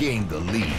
Gained the lead.